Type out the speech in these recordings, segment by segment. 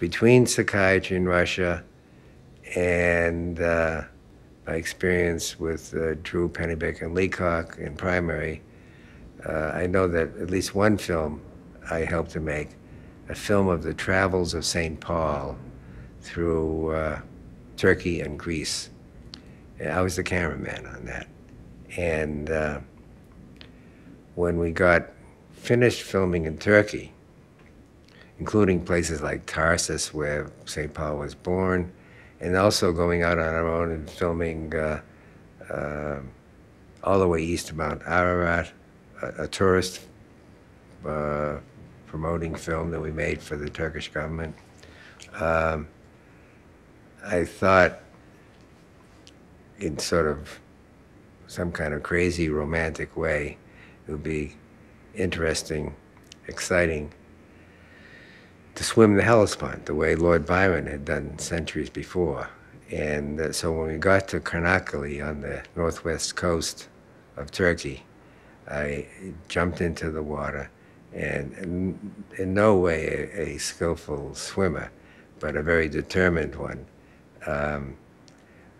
between psychiatry in Russia and uh, my experience with uh, Drew Pennebaker and Leacock in primary, uh, I know that at least one film I helped to make, a film of the travels of St. Paul through uh, Turkey and Greece. I was the cameraman on that. And uh, when we got finished filming in Turkey, including places like Tarsus, where St. Paul was born, and also going out on our own and filming uh, uh, all the way east to Mount Ararat, a, a tourist uh, promoting film that we made for the Turkish government. Um, I thought, in sort of some kind of crazy romantic way, it would be interesting, exciting to swim the Hellespont the way Lord Byron had done centuries before. And uh, so when we got to Canakkale on the northwest coast of Turkey, I jumped into the water and in, in no way a, a, skillful swimmer, but a very determined one. Um,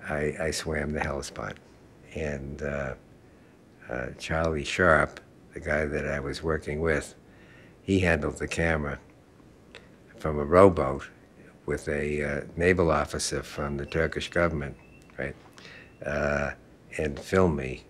I, I, swam the Hellespont. And uh, uh, Charlie Sharp, the guy that I was working with, he handled the camera from a rowboat with a uh, naval officer from the Turkish government, right, uh, and filmed me